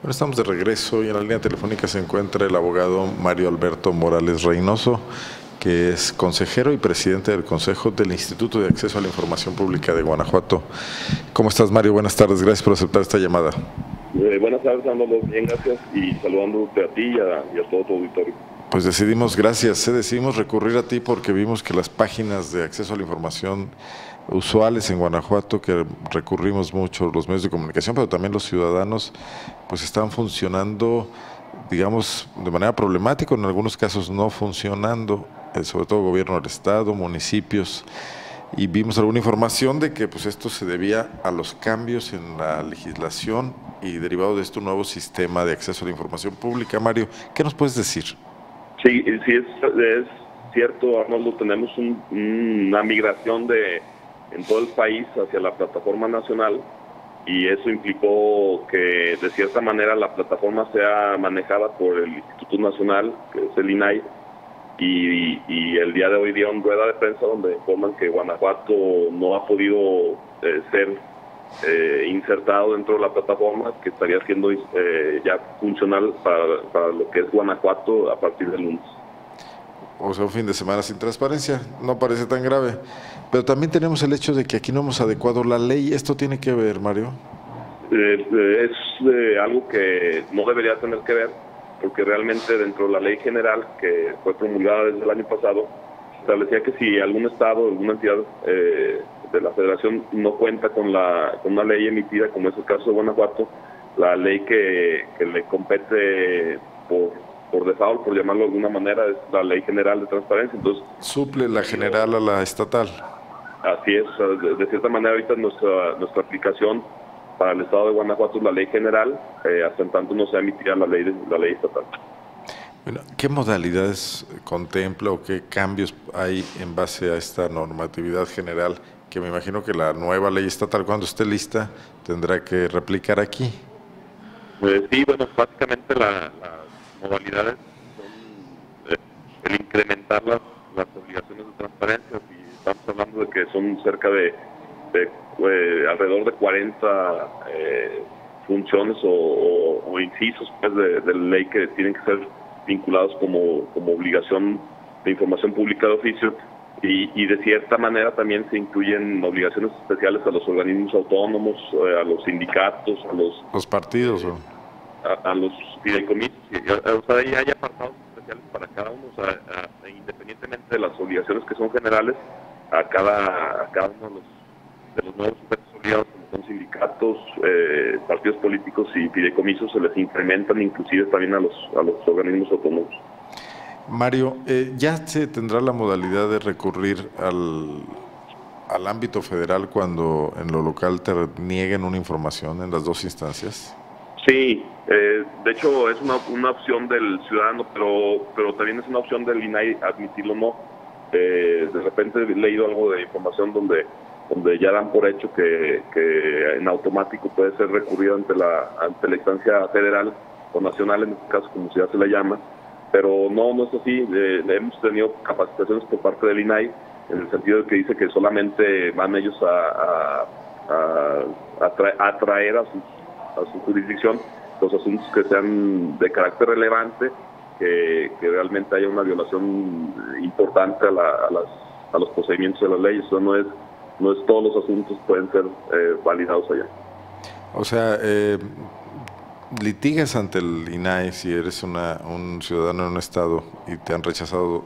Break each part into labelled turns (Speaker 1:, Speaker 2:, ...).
Speaker 1: Bueno, estamos de regreso y en la línea telefónica se encuentra el abogado Mario Alberto Morales Reynoso, que es consejero y presidente del Consejo del Instituto de Acceso a la Información Pública de Guanajuato. ¿Cómo estás, Mario? Buenas tardes, gracias por aceptar esta llamada.
Speaker 2: Eh, buenas tardes, Arnoldo. Bien, gracias. Y saludándote a ti y a, todo tu auditorio.
Speaker 1: Pues decidimos, gracias, ¿eh? decidimos recurrir a ti porque vimos que las páginas de acceso a la información usuales en Guanajuato, que recurrimos mucho los medios de comunicación, pero también los ciudadanos, pues están funcionando, digamos, de manera problemática, en algunos casos no funcionando, eh, sobre todo gobierno del Estado, municipios, y vimos alguna información de que pues esto se debía a los cambios en la legislación y derivado de esto un nuevo sistema de acceso a la información pública. Mario, ¿qué nos puedes decir?
Speaker 2: Sí, sí es, cierto, Arnoldo, tenemos una migración de en todo el país hacia la plataforma nacional y eso implicó que de cierta manera la plataforma sea manejada por el Instituto Nacional, que es el INAI, y, el día de hoy dieron rueda de prensa donde informan que Guanajuato no ha podido eh, ser eh, insertado dentro de la plataforma, que estaría siendo eh, ya funcional para, para lo que es Guanajuato a partir del lunes
Speaker 1: o sea, un fin de semana sin transparencia, no parece tan grave. Pero también tenemos el hecho de que aquí no hemos adecuado la ley. ¿Esto tiene que ver, Mario?
Speaker 2: Eh, eh, es eh, algo que no debería tener que ver, porque realmente dentro de la ley general que fue promulgada desde el año pasado, establecía que si algún Estado, alguna entidad de la Federación no cuenta con, la, con una ley emitida, como es el caso de Guanajuato, la ley que, que le compete por por default, por llamarlo de alguna manera, es la ley general de transparencia. Entonces,
Speaker 1: Suple la general a la estatal.
Speaker 2: Así es, de, cierta manera ahorita nuestra, nuestra aplicación para el estado de Guanajuato es la ley general, eh, hasta en tanto no se emitida la ley, la ley estatal.
Speaker 1: Bueno, ¿Qué modalidades contempla o qué cambios hay en base a esta normatividad general que me imagino que la nueva ley estatal cuando esté lista tendrá que replicar aquí?
Speaker 2: Pues sí, bueno, básicamente la modalidades son eh, el incrementar las, obligaciones de transparencia y estamos hablando de que son cerca de, eh, alrededor de 40 eh, funciones o, incisos pues, de, ley que tienen que ser vinculados como, como obligación de información pública de oficio y, y, de cierta manera también se incluyen obligaciones especiales a los organismos autónomos, a los sindicatos, a los...
Speaker 1: Los partidos. ¿o?
Speaker 2: a, los fideicomisos, o sea, ahí hay apartados especiales para cada uno, sea, independientemente de las obligaciones que son generales, a cada, a cada uno de los, de los nuevos sujetos como son sindicatos, eh, partidos políticos y fideicomisos, se les incrementan inclusive también a los, a los organismos autónomos.
Speaker 1: Mario, eh, ¿ya se tendrá la modalidad de recurrir al, al ámbito federal cuando en lo local te nieguen una información en las dos instancias?
Speaker 2: Sí, eh, de hecho es una, una, opción del ciudadano, pero, pero también es una opción del INAI admitirlo o no. Eh, de repente he leído algo de información donde donde ya dan por hecho que, que en automático puede ser recurrido ante la ante la instancia federal o nacional, en este caso como ya se le llama, pero no, no es así. Eh, hemos tenido capacitaciones por parte del INAI en el sentido de que dice que solamente van ellos a, a, a atraer a sus a su jurisdicción los asuntos que sean de carácter relevante, que, realmente haya una violación importante a, las, a los procedimientos de las leyes. Eso no es, no es todos los asuntos pueden ser eh, validados allá.
Speaker 1: O sea, eh, litigas ante el INAI si eres una, un ciudadano en un estado y te han rechazado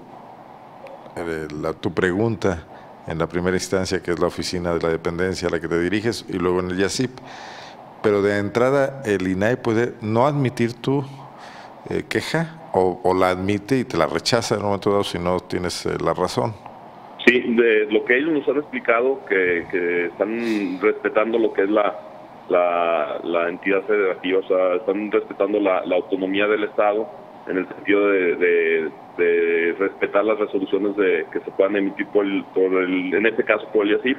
Speaker 1: eh, la, tu pregunta en la primera instancia, que es la oficina de la dependencia a la que te diriges, y luego en el YACIP pero de entrada el INAI puede no admitir tu eh, queja o, la admite y te la rechaza en un momento dado si no tienes eh, la razón.
Speaker 2: Sí, de lo que ellos nos han explicado, que, están respetando lo que es la, la, entidad federativa, o sea, están respetando la, autonomía del Estado en el sentido de, de, respetar las resoluciones de, que se puedan emitir por el, por el, en este caso por el IACIP,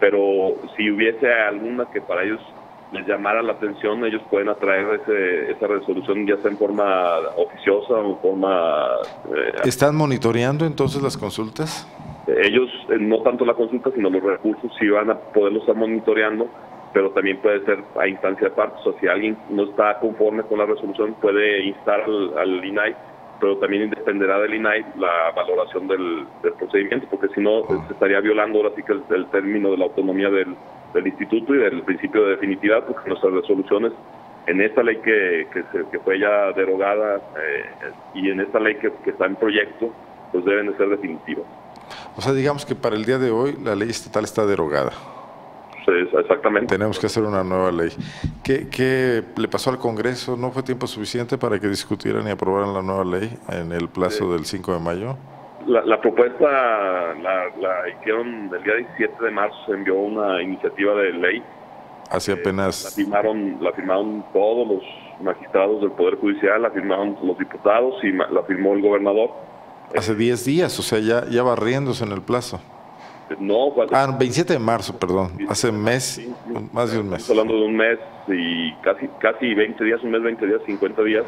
Speaker 2: pero si hubiese alguna que para ellos les llamara la atención, ellos pueden atraer esa resolución ya sea en forma oficiosa o en forma...
Speaker 1: Eh, ¿Están monitoreando entonces las consultas?
Speaker 2: Ellos, eh, no tanto la consulta, sino los recursos, sí van a poderlo estar monitoreando pero también puede ser a instancia de partes. O sea, si alguien no está conforme con la resolución, puede instar al, al INAI, pero también dependerá del INAI la valoración del, procedimiento, porque si no, se estaría violando ahora sí que el, término de la autonomía del, del, instituto y del principio de definitividad, porque nuestras resoluciones en esta ley que, que, fue ya derogada eh, y en esta ley que, que está en proyecto, pues deben de ser definitivas.
Speaker 1: O sea, digamos que para el día de hoy la ley estatal está derogada.
Speaker 2: Exactamente.
Speaker 1: Tenemos que hacer una nueva ley. ¿Qué, ¿Qué, le pasó al Congreso? ¿No fue tiempo suficiente para que discutieran y aprobaran la nueva ley en el plazo del 5 de mayo?
Speaker 2: La, propuesta la, la, hicieron el día 17 de marzo, se envió una iniciativa de ley.
Speaker 1: Hace apenas...
Speaker 2: la, firmaron, la firmaron todos los magistrados del Poder Judicial, la firmaron los diputados y la firmó el gobernador.
Speaker 1: Hace 10 días, o sea, ya, ya barriéndose en el plazo.
Speaker 2: No,
Speaker 1: Ah, 27 de marzo, perdón. Hace un mes, más de un mes.
Speaker 2: Estamos hablando de un mes y casi casi 20 días, un mes, 20 días, 50 días.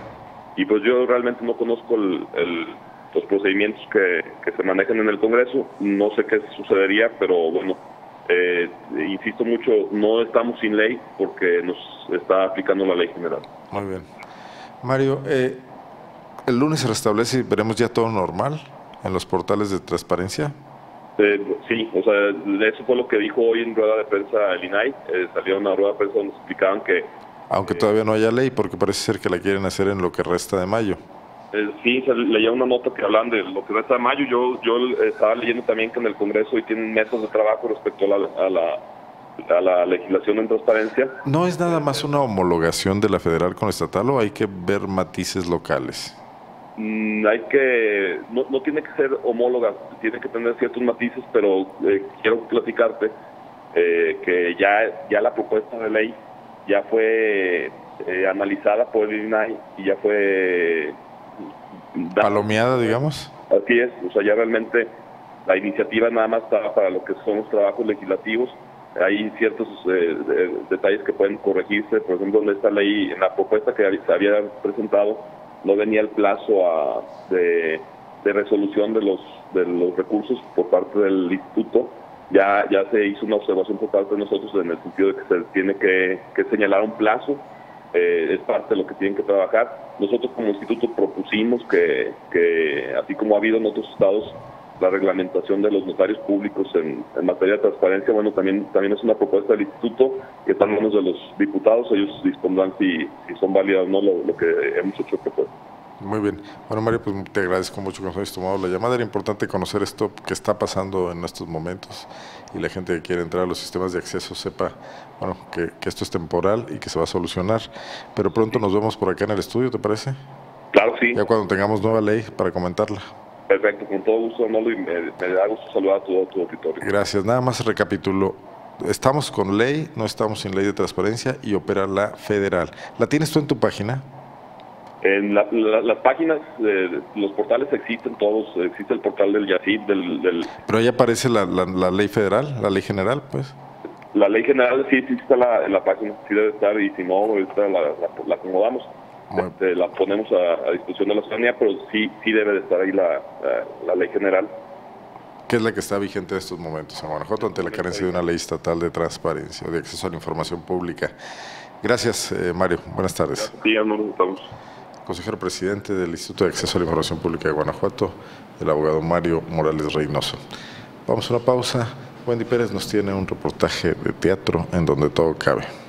Speaker 2: Y pues yo realmente no conozco los procedimientos que, se manejan en el Congreso. No sé qué sucedería, pero bueno, eh, insisto mucho, no estamos sin ley porque nos está aplicando la ley general.
Speaker 1: Muy bien. Mario, eh, el lunes se restablece y veremos ya todo normal en los portales de transparencia.
Speaker 2: Eh, sí, o sea, eso fue lo que dijo hoy en rueda de prensa el INAI. Eh, salió una rueda de prensa donde explicaban que...
Speaker 1: Aunque todavía no haya ley, porque parece ser que la quieren hacer en lo que resta de mayo.
Speaker 2: Eh, sí, se leía una nota que hablan de lo que resta de mayo. Yo yo estaba leyendo también que en el Congreso hoy tienen mesas de trabajo respecto a la, a la a la legislación en transparencia.
Speaker 1: ¿No es nada más una homologación de la federal con la estatal o hay que ver matices locales?
Speaker 2: Mm, hay que, no, no, tiene que ser homóloga, tiene que tener ciertos matices, pero eh, quiero platicarte eh, que ya, ya la propuesta de ley ya fue eh, analizada por el INAI y ya fue...
Speaker 1: Palomeada, digamos.
Speaker 2: Así es, o sea, ya realmente la iniciativa nada más estaba para lo que son los trabajos legislativos. Hay ciertos detalles que pueden corregirse, por ejemplo, en esta ley, en la propuesta que se había presentado, no venía el plazo de, resolución de los, de los recursos por parte del instituto. Ya, ya se hizo una observación por parte de nosotros en el sentido de que se tiene que, señalar un plazo, eh, es parte de lo que tienen que trabajar. Nosotros como instituto propusimos que, que, así como ha habido en otros estados, la reglamentación de los notarios públicos en, materia de transparencia, bueno, también también es una propuesta del instituto que está en manos de los diputados, ellos dispondrán si, si son válidas o no lo, que hemos hecho propuesta.
Speaker 1: Muy bien. Bueno, Mario, pues te agradezco mucho que nos hayas tomado la llamada. Era importante conocer esto que está pasando en estos momentos y la gente que quiere entrar a los sistemas de acceso sepa bueno, que, que esto es temporal y que se va a solucionar. Pero pronto nos vemos por acá en el estudio, ¿te parece?
Speaker 2: Claro, sí.
Speaker 1: Ya cuando tengamos nueva ley para comentarla.
Speaker 2: Perfecto, con todo gusto, Arnoldo, y me, da gusto saludar a todo tu auditorio.
Speaker 1: Gracias. Nada más recapitulo. Estamos con ley, no estamos sin ley de transparencia y opera la federal. ¿La tienes tú en tu página?
Speaker 2: En las páginas, los portales existen todos, existe el portal del YACID, del,
Speaker 1: Pero ahí aparece la, ley federal, la ley general, pues.
Speaker 2: La ley general sí, sí está la, en la página, sí debe estar, y si no, la acomodamos. Este, la ponemos a, disposición de la ciudadanía, pero sí, sí debe de estar ahí la, la, ley general.
Speaker 1: ¿Qué es la que está vigente en estos momentos en Guanajuato ante la carencia de una ley estatal de transparencia, de acceso a la información pública? Gracias, eh, Mario. Buenas tardes.
Speaker 2: Sí, estamos.
Speaker 1: Consejero presidente del Instituto de Acceso a la Información Pública de Guanajuato, el abogado Mario Morales Reynoso. Vamos a una pausa. Wendy Pérez nos tiene un reportaje de teatro en donde todo cabe.